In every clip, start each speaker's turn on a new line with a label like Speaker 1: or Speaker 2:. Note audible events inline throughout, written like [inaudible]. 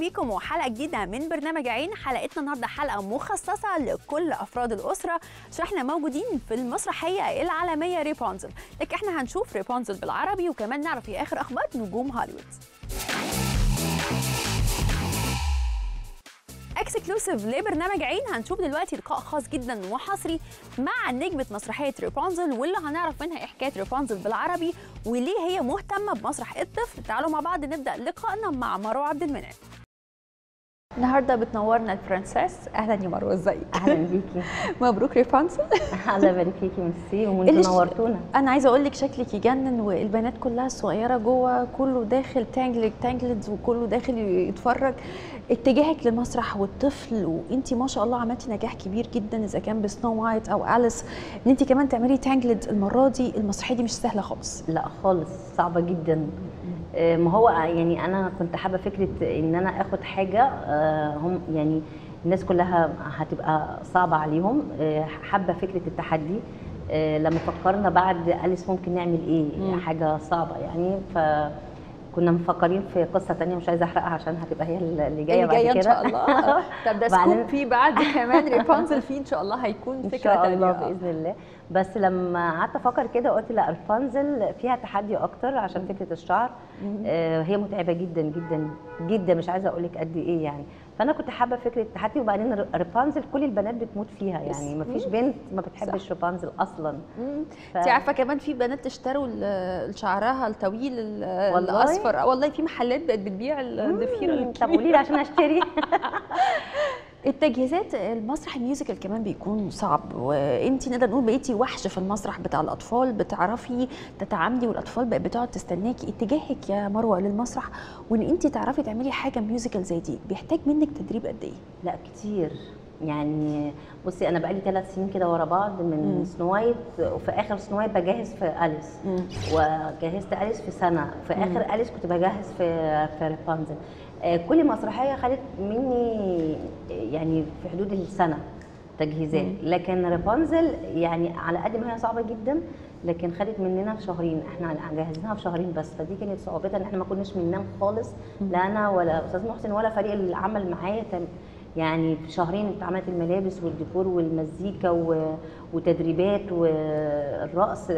Speaker 1: بيكم وحلقة جديدة من برنامج عين. حلقتنا النهارده حلقة مخصصة لكل أفراد الأسرة. عشان إحنا موجودين في المسرحية العالمية ريبونزل. لكن إحنا هنشوف ريبونزل بالعربي وكمان نعرف إيه آخر أخبار نجوم هوليوود. exclusive لبرنامج عين. هنشوف دلوقتي لقاء خاص جدا وحصري مع نجمة مسرحية ريبونزل واللي هنعرف منها إيه حكاية ريبونزل بالعربي وليه هي مهتمة بمسرح الطفل. تعالوا مع بعض نبدأ لقائنا مع مروة عبد المنعم. النهارده بتنورنا ال princess أهلا يا مروة ازيك
Speaker 2: أهلا بيكي. [laughs]
Speaker 1: مبروك ريبونزل [laughs]
Speaker 2: الله يبارك فيكي ميرسي.
Speaker 1: وأنتوا
Speaker 2: نورتونا.
Speaker 1: أنا عايزة أقول لك شكلك يجنن والبنات كلها الصغيره جوه كله داخل Tangled Tangled وكله داخل يتفرج. اتجاهك للمسرح والطفل وأنت ما شاء الله عملتي نجاح كبير جدا إذا كان بسنو وايت أو أليس. إن أنت كمان تعملي تانجلد المرة دي المسرحية دي مش سهلة خالص.
Speaker 2: لا خالص صعبة جدا. آه، ما هو يعني أنا كنت حابة فكرة إن أنا آخد حاجة آه، هم يعني الناس كلها هتبقى صعبة عليهم. آه، حابة فكرة التحدي. آه، لما فكرنا بعد أليس ممكن نعمل إيه؟
Speaker 1: مم.
Speaker 2: حاجة صعبة يعني. ف كنا مفكرين في قصة تانية مش عايزة أحرقها عشان هتبقى هي اللي جاية
Speaker 1: اللي
Speaker 2: بعد كده.
Speaker 1: ان شاء الله. طب ده [laughs] سكوب فيه بعد كمان. ريبونزل فيه إن شاء الله هيكون
Speaker 2: إن
Speaker 1: فكرة
Speaker 2: شاء الله
Speaker 1: تانية.
Speaker 2: بإذن الله. بس لما قعدت أفكر كده قلت لا الفانزل فيها تحدي أكتر عشان فكرة الشعر. آه هي متعبة جدا جدا جدا. مش عايزة أقول لك قد إيه يعني. فأنا كنت حابة فكرة التحدي وبعدين رابنزل كل البنات بتموت فيها يعني. ما فيش بنت ما بتحبش رابنزل
Speaker 1: أصلا.
Speaker 2: ف-
Speaker 1: انت عارفة كمان في بنات اشتروا شعرها الطويل؟ الأصفر.
Speaker 2: والله
Speaker 1: في محلات بقت بتبيع الضفيره
Speaker 2: مم، طب. قولي لي عشان أشتري. [laughs]
Speaker 1: التجهيزات المسرح ال musical كمان بيكون صعب وانت نقدر نقول بقيتي وحش في المسرح بتاع الأطفال بتعرفي تتعاملي والأطفال بقت بتقعد تستناكي اتجاهك يا مروة للمسرح وان انت تعرفي تعملي حاجة musical زي دي بيحتاج منك تدريب قد إيه؟
Speaker 2: لا كتير. يعني بصي أنا بقالي ثلاث سنين كده ورا بعض من. سنو وايت وفي آخر سنو وايت بجهز في أليس. وجهزت أليس في سنة. في. آخر أليس كنت بجهز في في رابنزل. آه، كل مسرحية خدت مني يعني في حدود السنة تجهيزات. لكن رابنزل يعني على قد ما هي صعبة جدا لكن خدت مننا شهرين. إحنا جهزناها في شهرين بس. فدي كانت صعوبتها إن إحنا ما كناش بننام خالص. لا أنا ولا أستاذ محسن ولا فريق العمل معايا يعني في شهرين اتعملت الملابس والديكور والمزيكا و- وتدريبات والرقص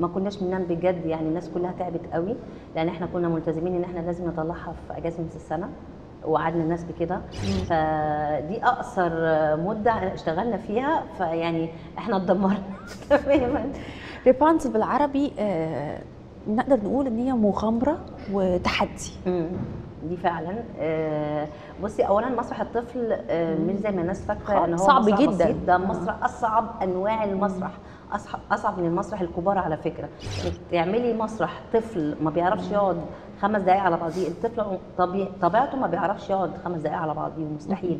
Speaker 2: ما كناش بننام بجد يعني الناس كلها تعبت قوي لأن إحنا كنا ملتزمين إن إحنا لازم نطلعها في أجازة نص السنة وعدنا الناس بكده. فدي أقصر مدة اشتغلنا فيها فيعني إحنا اتدمرنا [laughs] تماما.
Speaker 1: ريبانس بالعربي آه نقدر نقول إن هي مغامرة وتحدي.
Speaker 2: دي فعلا. آه، بصي اولا مسرح الطفل آه، مش زي ما الناس فاكرة إن هو
Speaker 1: صعب جدا.
Speaker 2: ده مسرح أصعب أنواع المسرح. أصعب من المسرح الكبار على فكرة. تعملي مسرح طفل ما بيعرفش يقعد خمس دقائق على بعضيه. الطفل طبيعته ما بيعرفش يقعد خمس دقائق على بعضيه مستحيل.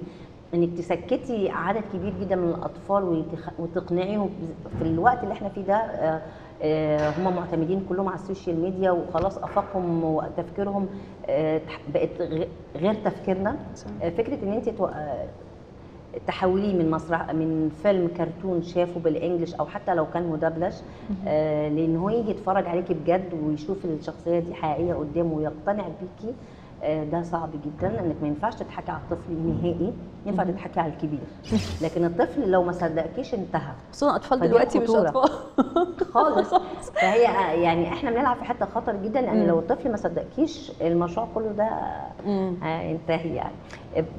Speaker 2: إنك تسكتي عدد كبير جدا من الأطفال وتقنعيهم في الوقت اللي إحنا فيه ده آه، آه، هم معتمدين كلهم على السوشيال ميديا وخلاص أفاقهم وتفكيرهم آه، بقت غير تفكيرنا. فكرة إن أنت تحوليه من مسرح من فيلم كرتون شافه بالإنجلش أو حتى لو كان مدبلج لأن هو يجي يتفرج عليكي بجد ويشوف الشخصية دي حقيقية قدامه ويقتنع بيكي ده صعب جدا إنك ما ينفعش تضحكي على الطفل نهائي ينفع تضحكي على الكبير [laughs] لكن الطفل لو ما صدقكيش انتهى
Speaker 1: خصوصا اطفال دلوقتي مش. أطفال [laughs]
Speaker 2: خالص فهي يعني إحنا بنلعب في حتة خطر جدا
Speaker 1: لأن.
Speaker 2: لو الطفل ما صدقكيش المشروع كله ده
Speaker 1: مم.
Speaker 2: هينتهي يعني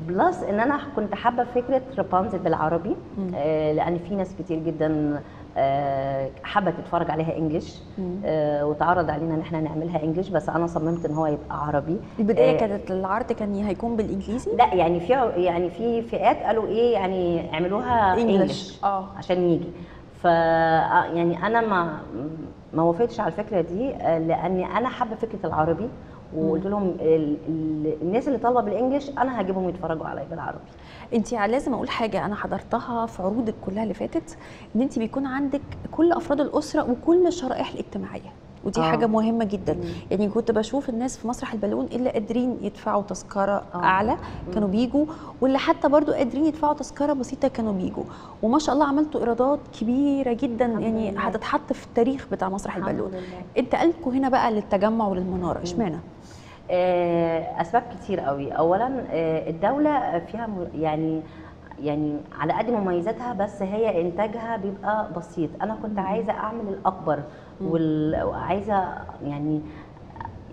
Speaker 2: plus إن أنا كنت حابة فكرة ريبونزل بالعربي. آه لأن في ناس كتير جدا آه، حابة تتفرج عليها
Speaker 1: English.
Speaker 2: آه وتعرض علينا إن إحنا نعملها English بس أنا صممت إن هو يبقى عربي
Speaker 1: البداية
Speaker 2: آه،
Speaker 1: كانت العرض كان هيكون بالإنجليزي
Speaker 2: لا يعني في يعني في فئات قالوا إيه يعني اعملوها.
Speaker 1: English آه
Speaker 2: عشان يجي ف يعني أنا ما ما وافقتش على الفكرة دي آه، لأني أنا حابة فكرة العربي وقلت لهم ال- ال- الناس اللي طالبة بالانجلش أنا هجيبهم يتفرجوا عليا بالعربي
Speaker 1: انت لازم أقول حاجة أنا حضرتها في عروضك كلها اللي فاتت إن انت بيكون عندك كل أفراد الأسرة وكل الشرائح الاجتماعية ودي
Speaker 2: آه.
Speaker 1: حاجة مهمة جدا
Speaker 2: مم.
Speaker 1: يعني كنت بشوف الناس في مسرح البالون اللي قادرين يدفعوا تذكرة
Speaker 2: آه.
Speaker 1: أعلى كانوا بيجوا واللي حتى برضو قادرين يدفعوا تذكرة بسيطة كانوا بيجوا وما شاء الله عملتوا إيرادات كبيرة جدا يعني. هتتحط في التاريخ بتاع مسرح البالون. انتقلكوا هنا بقى للتجمع وللمنارة
Speaker 2: إشمعنى أسباب كتير قوي. اولا آه، الدولة فيها يعني يعني على قد مميزاتها بس هي إنتاجها بيبقى بسيط. أنا كنت عايزة أعمل الأكبر وعايزة يعني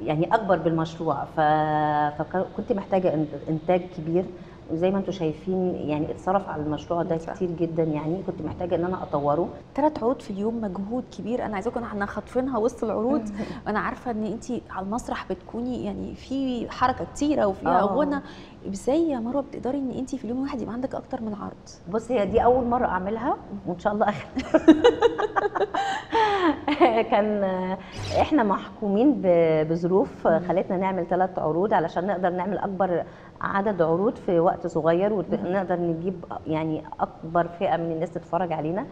Speaker 2: يعني أكبر بالمشروع. فكنت محتاجة إنتاج كبير. وزي ما أنتم شايفين يعني اتصرف على المشروع ده
Speaker 1: صح.
Speaker 2: كتير جدا يعني كنت محتاجة إن أنا أطوره.
Speaker 1: ثلاث عروض في اليوم مجهود كبير. أنا عايزاكم إحنا خاطفينها وسط العروض وأنا [laughs] عارفة إن انت على المسرح بتكوني يعني في حركة كتيرة وفيها
Speaker 2: آه.
Speaker 1: غنى إزاي يا مروة بتقدري إن انت في اليوم الواحد يبقى عندك أكتر من عرض؟
Speaker 2: بص هي دي أول مرة أعملها وإن شاء الله آخر. [laughs] كان إحنا محكومين بظروف خلتنا نعمل ثلاث عروض علشان نقدر نعمل أكبر عدد عروض في وقت صغير ونقدر نجيب يعني أكبر فئة من الناس تتفرج علينا.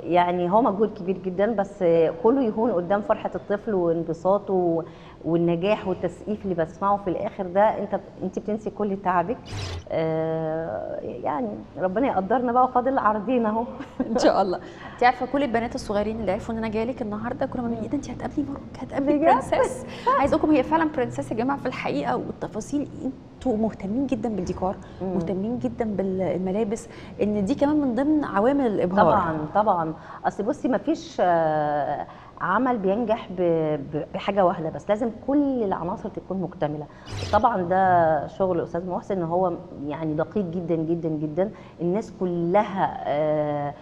Speaker 2: يعني هو مجهود كبير جدا بس كله يهون قدام فرحة الطفل وانبساطه والنجاح والتسقيف اللي بسمعه في الآخر ده انت انت بتنسي كل تعبك. آه، يعني ربنا يقدرنا بقى وفاضل عرضين اهو. [laughs]
Speaker 1: إن شاء الله. انت عارفة كل البنات الصغيرين اللي عرفوا إن أنا جاية لك النهارده كنا بنقول إيه ده انت هتقابلي مروه هتقابلي؟ برنسس. أقول لكم هي فعلا برنسس يا جماعة في الحقيقة والتفاصيل. أنتوا مهتمين جدا بالديكور
Speaker 2: مم.
Speaker 1: مهتمين جدا بالملابس إن دي كمان من ضمن عوامل الإبهار.
Speaker 2: طبعا طبعا. أصل بصي ما فيش عمل بينجح بحاجة واحدة بس لازم كل العناصر تكون مكتملة. طبعا ده شغل الاستاذ محسن إن هو يعني دقيق جدا جدا جدا. الناس كلها آه،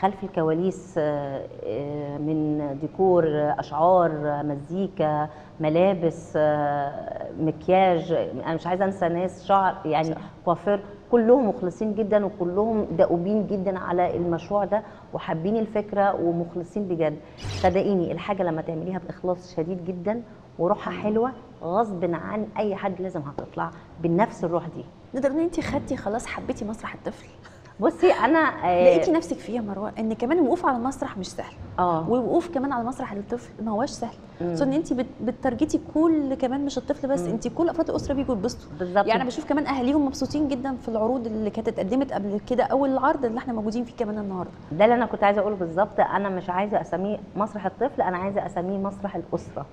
Speaker 2: خلف الكواليس آه، آه، من ديكور أشعار مزيكا ملابس آه، مكياج أنا مش عايزة أنسى ناس شعر يعني كوافير كلهم مخلصين جدا وكلهم دؤوبين جدا على المشروع ده وحابين الفكرة ومخلصين بجد. صدقيني الحاجة لما تعمليها بإخلاص شديد جدا وروحها حلوة غصب عن أي حد لازم هتطلع بنفس الروح دي.
Speaker 1: نقدر إن انت خدتي خلاص حبيتي مسرح الطفل.
Speaker 2: بصي أنا آه،
Speaker 1: لقيتي نفسك فيه يا مروة إن كمان الوقوف على المسرح مش سهل.
Speaker 2: آه.
Speaker 1: والوقوف كمان على مسرح الطفل ما هوش سهل. خصوصا إن انت بت- بت target ي كل كمان مش الطفل بس. انت كل أفراد الأسرة بيجوا يتبسطوا.
Speaker 2: بالظبط.
Speaker 1: يعني أنا بشوف كمان أهاليهم مبسوطين جدا في العروض اللي كانت اتقدمت قبل كده أو العرض اللي إحنا موجودين فيه كمان النهارده.
Speaker 2: ده اللي أنا كنت عايزة أقوله بالظبط. أنا مش عايزة أسميه مسرح الطفل أنا عايزة أسميه مسرح الأسرة.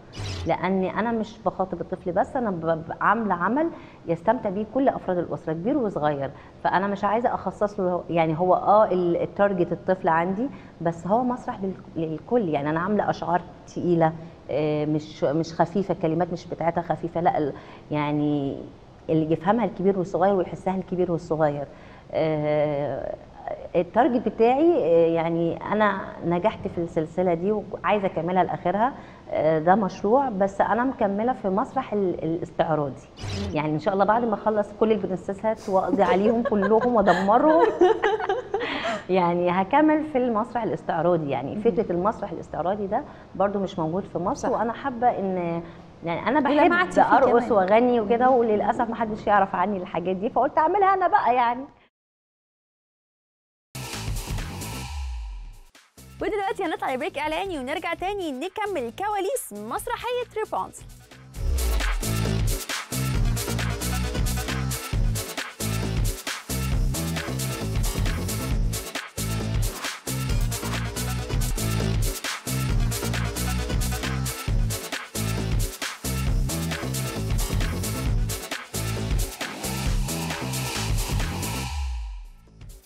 Speaker 2: لأني أنا مش بخاطب الطفل بس أنا عامله عمل يستمتع بيه كل أفراد الأسرة كبير وصغير. فأنا مش عايزة أخصص له يعني هو آه ال- ال target الطفل عندي بس هو مسرح لل- للكل. يعني أنا عاملة أشعار تقيلة آه، مش مش خفيفة الكلمات مش بتاعتها خفيفة لأ يعني اللي يفهمها الكبير والصغير ويحسها الكبير والصغير. آه، التارجت بتاعي آه، يعني أنا نجحت في السلسلة دي وعايزة أكملها لآخرها. ده مشروع بس أنا مكملة في مسرح ال- الاستعراضي يعني إن شاء الله بعد ما أخلص كل البرنسيسات وأقضي عليهم كلهم وأدمرهم يعني هكمل في المسرح الاستعراضي يعني فكرة المسرح الاستعراضي ده برضو مش موجود في مصر
Speaker 1: صح.
Speaker 2: وأنا حابة إن يعني
Speaker 1: أنا
Speaker 2: بحب
Speaker 1: أرقص.
Speaker 2: وأغني وكده وللأسف ما حدش يعرف عني الحاجات دي فقلت أعملها أنا بقى يعني
Speaker 1: ودلوقتي هنطلع ل break إعلاني ونرجع تاني نكمل كواليس مسرحية ريبونزل.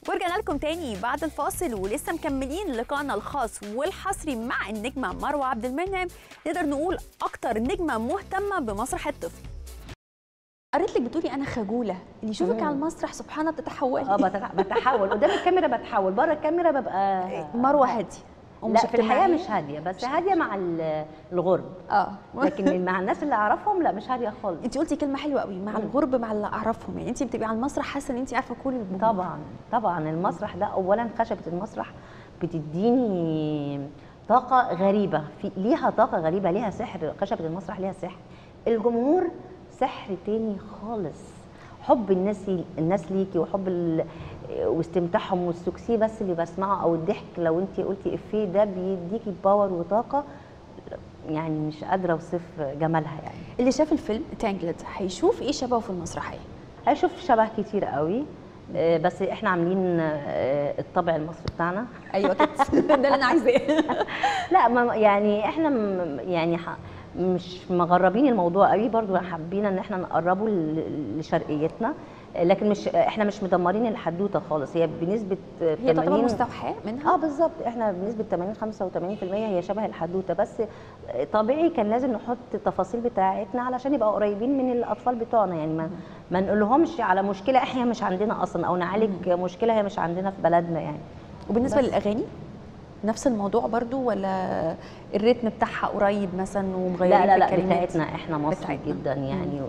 Speaker 1: ورجعنا لكم تاني بعد الفاصل ولسه مكملين لقائنا الخاص والحصري مع النجمة مروة عبد المنعم. نقدر نقول أكتر نجمة مهتمة بمسرح الطفل. قريت لك بتقولي أنا خجولة. اللي يشوفك
Speaker 2: مم.
Speaker 1: على المسرح سبحان الله بتتحولي
Speaker 2: آه بتح- بتحول. قدام الكاميرا بتحول. بره الكاميرا ببقى
Speaker 1: مروة هادية. ومش
Speaker 2: لا في الحقيقة
Speaker 1: اجتماعية.
Speaker 2: مش هادية بس هادية. مع ال- الغرب.
Speaker 1: آه. [laughs]
Speaker 2: لكن مع الناس اللي أعرفهم لا مش هادية خالص.
Speaker 1: انت قلتي كلمة حلوة قوي مع. الغرب مع اللي أعرفهم. يعني انت بتبقي على المسرح حاسة إن انت عارفة كل الجمهور
Speaker 2: طبعا طبعا. المسرح ده اولا خشبة المسرح بتديني طاقة غريبة في ليها طاقة غريبة ليها سحر. خشبة المسرح ليها سحر. الجمهور سحر تاني خالص. حب الناس الناس ليكي وحب. واستمتاعهم والسقفة بس اللي بسمعه أو الضحك لو أنت قلتي إفيه ده بيديكي power وطاقة يعني مش قادرة أوصف جمالها يعني.
Speaker 1: اللي شاف الفيلم Tangled هيشوف إيه شبهه في المسرحية؟
Speaker 2: هشوف شبه كتير قوي آه، بس إحنا عاملين آه، الطبع المصري بتاعنا.
Speaker 1: أيوه كده. [laughs] [laughs] ده اللي أنا عايزاه. [laughs]
Speaker 2: لا ما يعني إحنا يعني مش مغربين الموضوع قوي برضو حابين إن إحنا نقربه لشرقيتنا. لكن مش إحنا مش مدمرين الحدوته خالص. هي بنسبة
Speaker 1: هي تعتبر
Speaker 2: 80
Speaker 1: مستوحاة منها؟
Speaker 2: آه بالظبط. إحنا بنسبة 80 85% هي شبه الحدوته. بس طبيعي كان لازم نحط التفاصيل بتاعتنا علشان يبقى قريبين من الأطفال بتوعنا. يعني ما ما نقولهمش على مشكلة إحنا مش عندنا أصلا أو نعالج مشكلة هي مش عندنا في بلدنا يعني.
Speaker 1: وبالنسبة
Speaker 2: بس.
Speaker 1: للأغاني نفس الموضوع برضو ولا الريتم بتاعها قريب مثلا ومغيرين
Speaker 2: لا لا
Speaker 1: في
Speaker 2: لا بتاعتنا إحنا مصري
Speaker 1: بتاعتنا.
Speaker 2: جدا يعني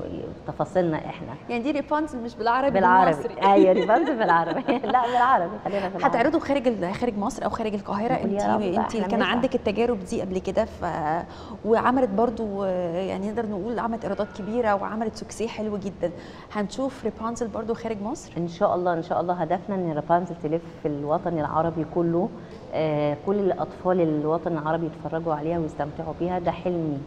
Speaker 2: تفاصيلنا إحنا.
Speaker 1: يعني دي ريبانزل مش بالعربي
Speaker 2: بالعربي. [laughs] أيوه ريبانز بالعربي. [laughs] لا بالعربي خلينا بالعربي
Speaker 1: هتعرضوا خارج خارج مصر أو خارج
Speaker 2: القاهرة؟
Speaker 1: انت انت كان. عندك التجارب دي قبل كده؟ ف وعملت برضو يعني نقدر نقول عملت إيرادات كبيرة وعملت سكسي حلو جدا. هنشوف ريبانزل برضو خارج مصر؟
Speaker 2: إن شاء الله إن شاء الله هدفنا إن رابنزل تلف في الوطن العربي كله. آه كل الأطفال الوطن العربي يتفرجوا عليها ويستمتعوا بيها ده حلمي.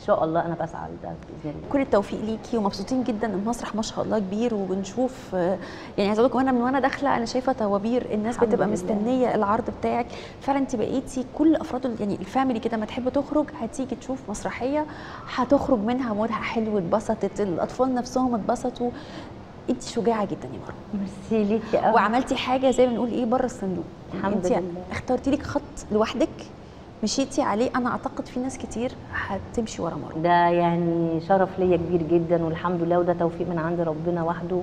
Speaker 2: إن شاء الله أنا بسعى لده بإذن الله.
Speaker 1: كل التوفيق ليكي ومبسوطين جدا إن المسرح ما شاء الله كبير وبنشوف يعني عايزه أقول لكم أنا من وأنا داخلة أنا شايفة طوابير الناس بتبقى
Speaker 2: لله.
Speaker 1: مستنية العرض بتاعك. فعلا أنت بقيتي كل أفراد يعني ال family كده ما تحب تخرج هتيجي تشوف مسرحية هتخرج منها mood ها حلو اتبسطت الأطفال نفسهم اتبسطوا. أنت شجاعة جدا يا مروه
Speaker 2: ميرسي ليكي
Speaker 1: وعملتي حاجة زي ما بنقول إيه بره الصندوق.
Speaker 2: الحمد لله.
Speaker 1: أنت اخترتي لك خط لوحدك مشيتي عليه أنا أعتقد في ناس كتير هتمشي ورا مروه
Speaker 2: ده يعني شرف ليا كبير جدا والحمد لله وده توفيق من عند ربنا وحده.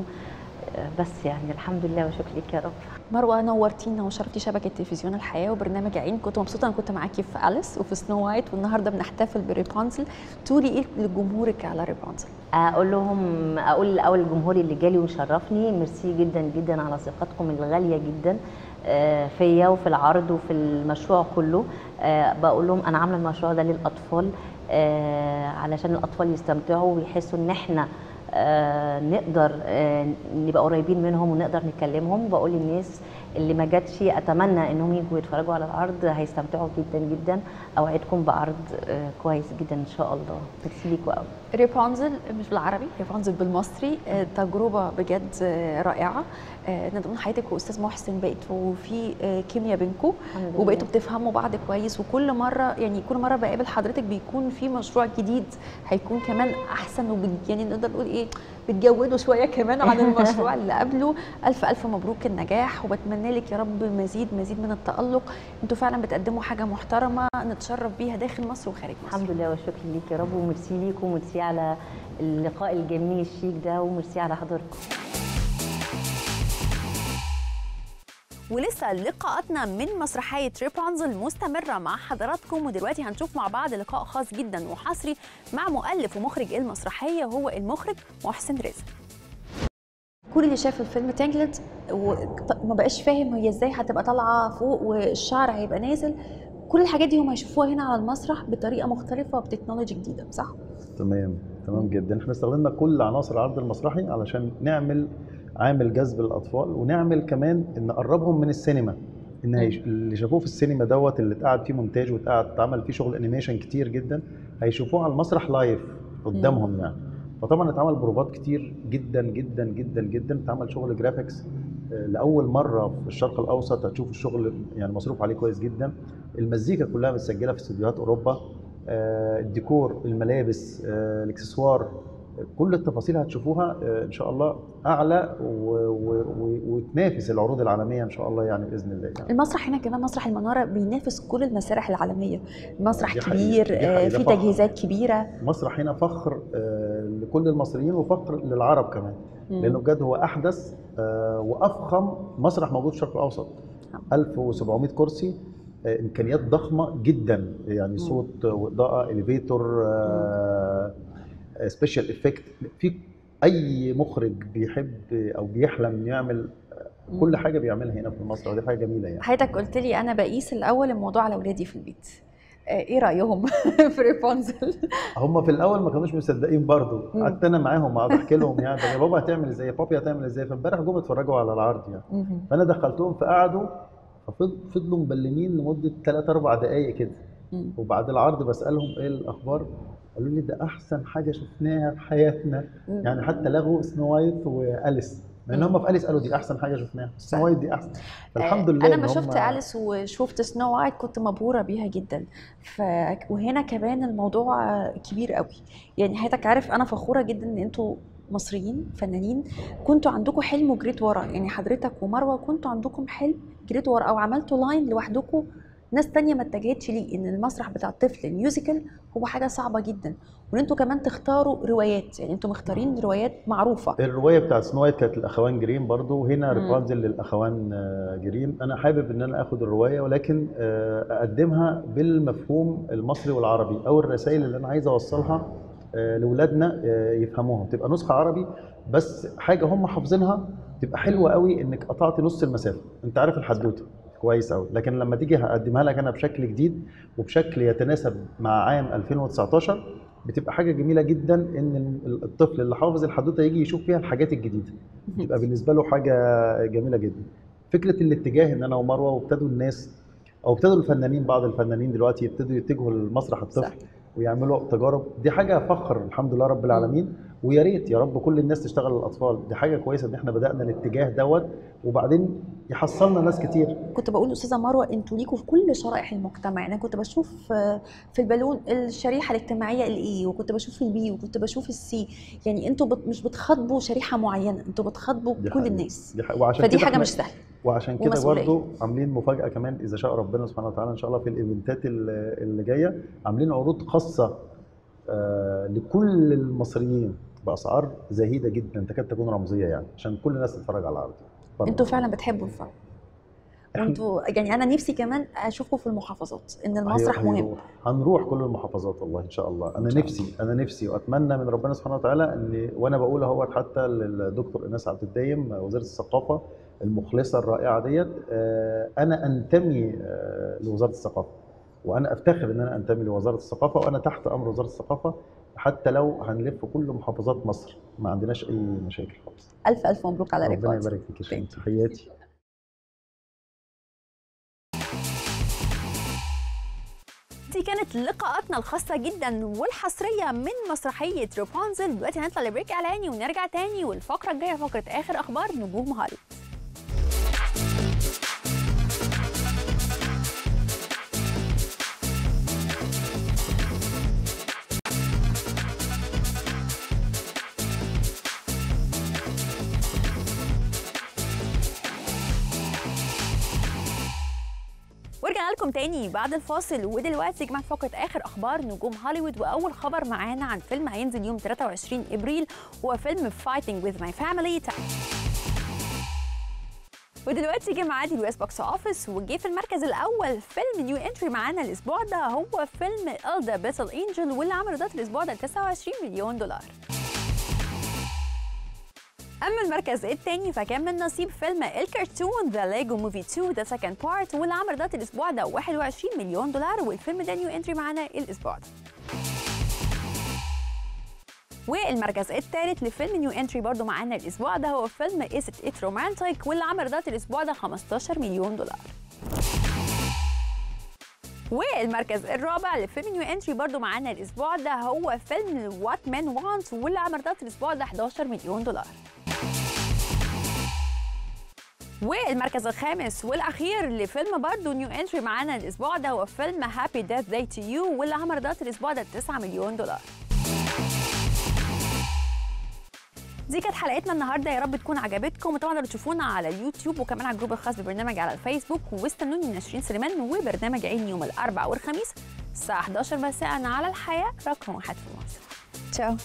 Speaker 2: بس يعني الحمد لله وشكرا لك يا رب.
Speaker 1: مروة نورتينا وشرفتي شبكة تلفزيون الحياة وبرنامج عين. كنت مبسوطة أنا كنت معاكي في أليس وفي سنو وايت والنهاردة بنحتفل بريبونزل تقولي إيه لجمهورك على ريبونزل
Speaker 2: أقول لهم أقول الأول لجمهوري اللي جالي وشرفني. ميرسي جدا جدا على ثقتكم الغالية جدا. فيا وفي العرض وفي المشروع كله. آه، بقول لهم أنا عاملة المشروع ده للأطفال آه، علشان الأطفال يستمتعوا ويحسوا إن إحنا آه، نقدر آه، نبقى قريبين منهم ونقدر نكلمهم. وبقول للناس اللي ما جاتش أتمنى إنهم يجوا يتفرجوا على العرض هيستمتعوا جدا جدا. أوعدكم بعرض آه، كويس جدا إن شاء الله. ميرسي ليكوا قوي
Speaker 1: ريبونزل مش بالعربي ريبونزل بالمصري آه، تجربة بجد آه، رائعة. آه، نقدر نقول حياتك وأستاذ محسن بقيتوا في آه، كيمياء بينكم. وبقيتوا بتفهموا بعض كويس وكل مرة يعني كل مرة بقابل حضرتك بيكون في مشروع جديد هيكون كمان أحسن وبت يعني نقدر نقول إيه بتجودوا شوية كمان عن المشروع اللي قبله. ألف ألف مبروك النجاح وبتمنى لك يا رب مزيد مزيد من التألق. أنتوا فعلا بتقدموا حاجة محترمة نتشرف بيها داخل مصر وخارج مصر.
Speaker 2: الحمد لله والشكر ليك يا رب وميرسي ليكم وميرسي على اللقاء الجميل الشيك ده وميرسي على حضوركم
Speaker 1: ولسه لقاءاتنا من مسرحية ريبونزل مستمرة مع حضراتكم. ودلوقتي هنشوف مع بعض لقاء خاص جدا وحصري مع مؤلف ومخرج المسرحية وهو المخرج محسن رزق. كل اللي شاف الفيلم Tangled وما بقاش فاهم هي إزاي هتبقى طالعة فوق والشعر هيبقى نازل. كل الحاجات دي هم هيشوفوها هنا على المسرح بطريقة مختلفة وب technology جديدة صح؟
Speaker 3: تمام تمام جدا. إحنا استخدمنا كل عناصر العرض المسرحي علشان نعمل عامل جذب للأطفال ونعمل كمان إن نقربهم من السينما. إن. اللي شافوه في السينما دوت اللي اتقعد فيه مونتاج واتقعد اتعمل فيه شغل animation كتير جدا هيشوفوه على المسرح live قدامهم يعني. فطبعا اتعمل بروفات كتير جدا جدا جدا جدا. اتعمل شغل graphics آه، لأول مرة في الشرق الأوسط هتشوف الشغل يعني مصروف عليه كويس جدا. المزيكا كلها متسجلة في استديوهات أوروبا آه، الديكور الملابس آه، الاكسسوار كل التفاصيل هتشوفوها آه، إن شاء الله أعلى وتنافس العروض العالمية إن شاء الله يعني بإذن الله. يعني.
Speaker 1: المسرح هنا كمان مسرح المنارة بينافس كل المسارح العالمية. مسرح
Speaker 3: دي
Speaker 1: كبير
Speaker 3: دي
Speaker 1: آه، في. تجهيزات كبيرة.
Speaker 3: مسرح هنا فخر آه، لكل المصريين وفخر للعرب كمان لأنه بجد هو أحدث آه، وأفخم مسرح موجود في الشرق الأوسط. 1700 كرسي إمكانيات ضخمة جدا يعني صوت وإضاءة elevator special effect في أي مخرج بيحب أو بيحلم يعمل آه، كل حاجة بيعملها هنا في مصر ودي حاجة جميلة يعني.
Speaker 1: حضرتك قلت لي أنا بقيس الأول الموضوع على اولادي في البيت. آه، إيه رأيهم [laughs] في ريبونزل
Speaker 3: هم في الأول ما كانوش مصدقين برضو. قعدت أنا معاهم أقعد أحكي لهم يعني يا بابا هتعمل إزاي؟ يا بابي هتعمل إزاي؟ فامبارح جم اتفرجوا على العرض يعني. فأنا دخلتهم فقعدوا ففضلوا مبلمين لمدة 3 4 دقائق كده.
Speaker 1: مم.
Speaker 3: وبعد العرض بسألهم إيه الأخبار قالوا لي ده أحسن حاجة شفناها في حياتنا.
Speaker 1: مم.
Speaker 3: يعني حتى لغوا سنو وايت وأليس لأن هم في أليس قالوا دي أحسن حاجة شفناها. سنو وايت دي أحسن. فالحمد
Speaker 4: آه،
Speaker 3: لله
Speaker 4: أنا
Speaker 3: إن
Speaker 4: ما
Speaker 3: هم-
Speaker 4: شفت أليس وشفت سنو وايت كنت مبهورة بيها جدا. ف... وهنا كمان الموضوع كبير قوي. يعني حضرتك عارف أنا فخورة جدا إن أنتوا مصريين فنانين. كنتوا عندكم حلم وجريت ورا. يعني حضرتك ومروة كنتوا عندكم حلم جريت ورا أو عملتوا line لوحدكم ناس تانية ما اتجهتش ليه إن المسرح بتاع الطفل ال musical هو حاجة صعبة جدا. وإن أنتوا كمان تختاروا روايات يعني أنتوا مختارين روايات معروفة.
Speaker 3: الرواية بتاعت سنو وايت كانت الاخوان جريم برضو وهنا. ريبونزل للأخوان آه، جريم. أنا حابب إن أنا آخد الرواية ولكن آه، أقدمها بالمفهوم المصري والعربي أو الرسائل اللي أنا عايز أوصلها آه، لاولادنا يفهموها. تبقى نسخة عربي بس حاجة هم حافظينها تبقى حلوة قوي إنك قطعت نص المسافة. أنت عارف الحدوتة. كويس قوي لكن لما تيجي هقدمها لك أنا بشكل جديد وبشكل يتناسب مع عام 2019 بتبقى حاجة جميلة جدا إن الطفل اللي حافظ الحدوتة يجي يشوف فيها الحاجات الجديدة. تبقى [laughs] بالنسبة له حاجة جميلة جدا. فكرة الاتجاه إن أنا ومروة وابتدوا الناس أو ابتدوا الفنانين بعض الفنانين دلوقتي يبتدوا يتجهوا لمسرح الطفل
Speaker 4: صح.
Speaker 3: ويعملوا تجارب دي حاجة فخر الحمد لله رب العالمين. ويا ريت يا رب كل الناس تشتغل للاطفال دي حاجة كويسة إن إحنا بدأنا الاتجاه دوت وبعدين يحصلنا ناس كتير.
Speaker 4: كنت بقول أستاذة مروة أنتوا ليكوا في كل شرائح المجتمع. أنا كنت بشوف آه، في البالون الشريحة الاجتماعية ال A وكنت بشوف ال B وكنت بشوف ال C يعني أنتوا بت مش بتخاطبوا شريحة معينة أنتوا بتخاطبوا كل
Speaker 3: حقيقة.
Speaker 4: الناس.
Speaker 3: دي حقيقة. وعشان
Speaker 4: فدي
Speaker 3: حاجة
Speaker 4: مش سهلة.
Speaker 3: وعشان كده. برضو عاملين مفاجأة كمان إذا شاء ربنا سبحانه وتعالى إن شاء الله في الإيفنتات اللي اللي جاية عاملين عروض خاصة آه، لكل المصريين. بأسعار زهيدة جدا تكاد تكون رمزية يعني عشان كل الناس تتفرج على العرض.
Speaker 4: أنتوا فعلا بتحبوا الفن وانتوا يعني أنا نفسي كمان أشوفكم في المحافظات إن المسرح
Speaker 3: هي-
Speaker 4: مهم.
Speaker 3: هنروح كل المحافظات والله إن شاء الله.
Speaker 4: أنا شاء
Speaker 3: نفسي أنا نفسي وأتمنى من ربنا سبحانه وتعالى إن وأنا بقول أهوت حتى للدكتور ايناس عبد الدايم وزيره الثقافة المخلصة الرائعة ديت آه، أنا أنتمي آه، لوزارة الثقافة. وأنا أفتخر إن أنا أنتمي لوزارة الثقافة وأنا تحت أمر وزارة الثقافة. حتى لو هنلف كل محافظات مصر ما عندناش أي مشاكل خالص.
Speaker 4: ألف ألف مبروك على
Speaker 3: ربنا يبارك فيك يا. تحياتي
Speaker 1: دي كانت لقاءاتنا الخاصة جدا والحصرية من مسرحية روبانزل دلوقتي هنطلع لبريك إعلاني ونرجع تاني والفقرة الجاية فقرة آخر أخبار نجوم هوليوود لكم تاني بعد الفاصل. ودلوقتي جماعة فقرة آخر أخبار نجوم هوليوود وأول خبر معانا عن فيلم هينزل يوم 23 إبريل هو فيلم Fighting with my family. ودلوقتي جه معاد ال US Box Office وجه في المركز الأول فيلم new entry معانا الأسبوع ده هو فيلم Alita Battle Angel واللي عمل ايرادات الأسبوع ده 29 مليون دولار. أما المركز الثاني فكان من نصيب فيلم الكرتون The Lego Movie 2 The Second Part واللي عمل ايرادات الأسبوع ده 21 مليون دولار والفيلم ده new entry معانا الأسبوع ده. والمركز الثالث لفيلم new entry برضو معانا الأسبوع ده هو فيلم Isn't It Romantic واللي عمل ايرادات الأسبوع ده 15 مليون دولار. والمركز الرابع لفيلم new entry برضو معانا الأسبوع ده هو فيلم What Men Want واللي عمل ايرادات الأسبوع ده 11 مليون دولار. والمركز الخامس والأخير لفيلم برضه new entry معانا الأسبوع ده هو فيلم Happy Death Day 2U واللي عمل ايرادات الأسبوع ده 9 مليون دولار. دي كانت حلقتنا النهارده يا رب تكون عجبتكم وطبعا تشوفونا على اليوتيوب وكمان على الجروب الخاص بالبرنامج على الفيسبوك واستنوني من 20 سليمان وبرنامج عين يوم الاربعاء والخميس الساعة 11 مساء على الحياة رقم واحد في مصر. تشاو.